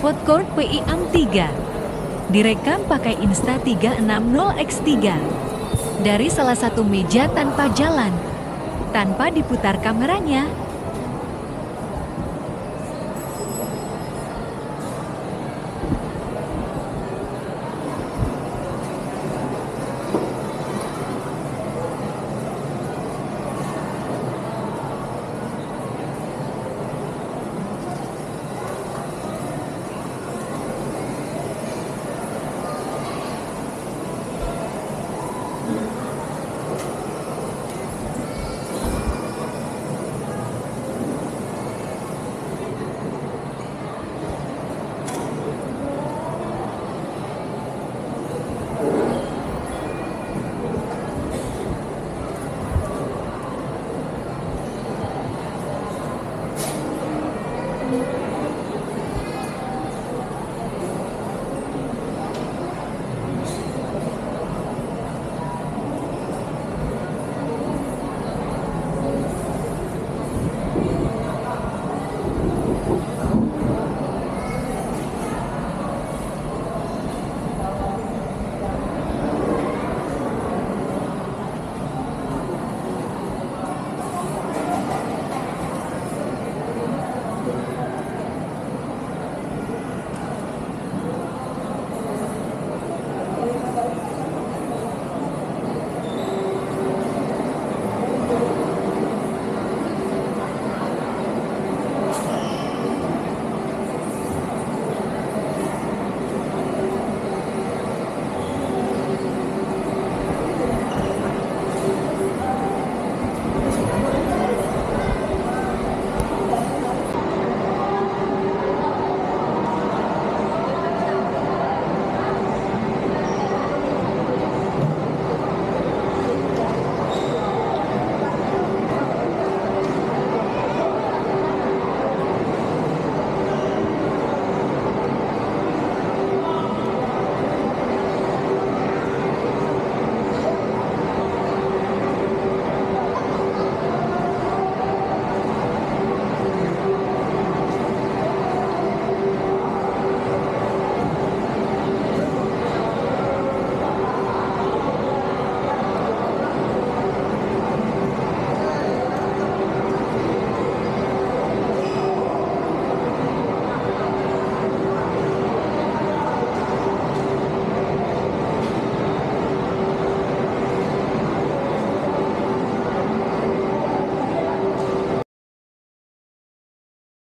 Food Court PI AM 3. Direkam pakai Insta360X3. Dari salah satu meja tanpa jalan. Tanpa diputar kameranya,